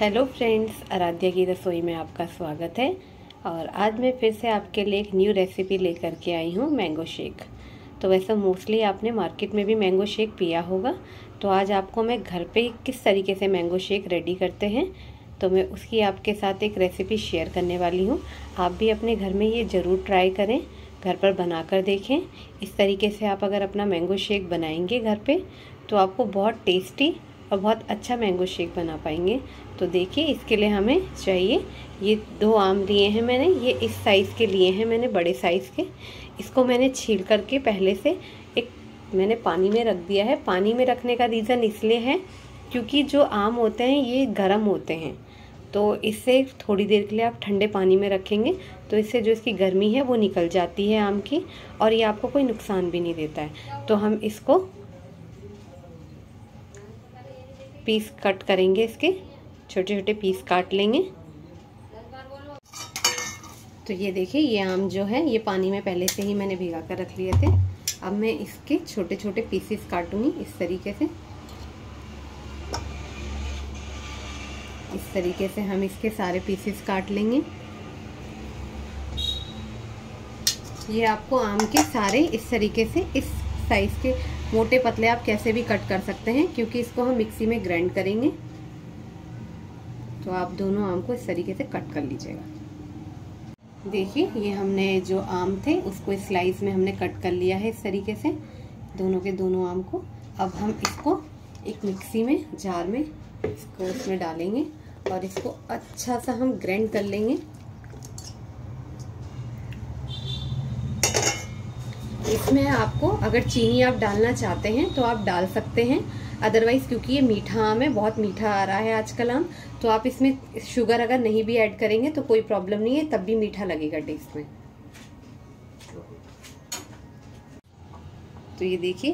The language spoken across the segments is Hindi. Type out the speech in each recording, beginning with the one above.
हेलो फ्रेंड्स, आराध्या की रसोई में आपका स्वागत है और आज मैं फिर से आपके लिए एक न्यू रेसिपी लेकर के आई हूँ मैंगो शेक तो वैसे मोस्टली आपने मार्केट में भी मैंगो शेक पिया होगा तो आज आपको मैं घर पे किस तरीके से मैंगो शेक रेडी करते हैं तो मैं उसकी आपके साथ एक रेसिपी शेयर करने वाली हूँ। आप भी अपने घर में ये ज़रूर ट्राई करें, घर पर बना कर देखें। इस तरीके से आप अगर अपना मैंगो शेक बनाएँगे घर पे तो आपको बहुत टेस्टी और बहुत अच्छा मैंगो शेक बना पाएँगे। तो देखिए, इसके लिए हमें चाहिए, ये दो आम लिए हैं मैंने, ये इस साइज़ के लिए हैं मैंने, बड़े साइज़ के। इसको मैंने छील करके पहले से एक, मैंने पानी में रख दिया है। पानी में रखने का रीज़न इसलिए है, क्योंकि जो आम होते हैं, ये गर्म होते हैं। तो इससे थोड़ी देर के लिए आप ठंडे पानी में रखेंगे तो इससे जो इसकी गर्मी है, वो निकल जाती है आम की, और ये आपको कोई नुकसान भी नहीं देता है। तो हम इसको पीस कट करेंगे इसके। छोटे छोटे पीस काट लेंगे। तो ये देखिए, ये आम जो है, ये पानी में पहले से ही मैंने भिगा कर रख लिए थे। अब मैं इसके छोटे छोटे पीसेस काटूँगी इस तरीके से। इस तरीके से हम इसके सारे पीसेस काट लेंगे। ये आपको आम के सारे इस तरीके से, इस साइज़ के मोटे पतले आप कैसे भी कट कर सकते हैं, क्योंकि इसको हम मिक्सी में ग्राइंड करेंगे। तो आप दोनों आम को इस तरीके से कट कर लीजिएगा। देखिए, ये हमने जो आम थे, उसको स्लाइस में हमने कट कर लिया है इस तरीके से। दोनों के दोनों आम को। अब हम इसको एक मिक्सी में, जार में, इसको इसमें डालेंगे और इसको अच्छा सा हम ग्राइंड कर लेंगे। इसमें आपको अगर चीनी आप डालना चाहते हैं तो आप डाल सकते हैं। अदरवाइज़ क्योंकि ये मीठा आम है, बहुत मीठा आ रहा है आजकल आम तो आप इसमें शुगर अगर नहीं भी ऐड करेंगे तो कोई प्रॉब्लम नहीं है, तब भी मीठा लगेगा टेस्ट में। तो ये देखिए,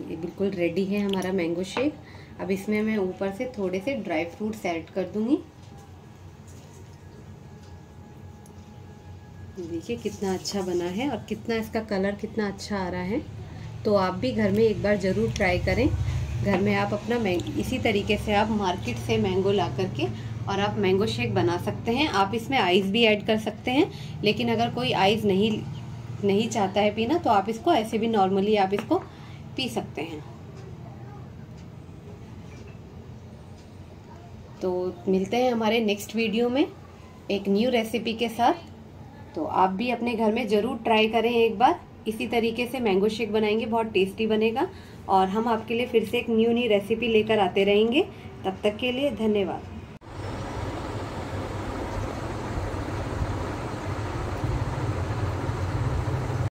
ये बिल्कुल रेडी है हमारा मैंगो शेक अब इसमें मैं ऊपर से थोड़े से ड्राई फ्रूट्स ऐड कर दूँगी। देखिए कितना अच्छा बना है और कितना इसका कलर कितना अच्छा आ रहा है। तो आप भी घर में एक बार ज़रूर ट्राई करें। घर में आप अपना इसी तरीके से आप मार्केट से मैंगो ला करके और आप मैंगो शेक बना सकते हैं। आप इसमें आइस भी ऐड कर सकते हैं, लेकिन अगर कोई आइस नहीं नहीं चाहता है पीना तो आप इसको ऐसे भी नॉर्मली आप इसको पी सकते हैं। तो मिलते हैं हमारे नेक्स्ट वीडियो में एक न्यू रेसिपी के साथ। तो आप भी अपने घर में ज़रूर ट्राई करें एक बार। इसी तरीके से मैंगो शेक बनाएँगे, बहुत टेस्टी बनेगा। और हम आपके लिए फिर से एक न्यू न्यू रेसिपी लेकर आते रहेंगे। तब तक के लिए धन्यवाद।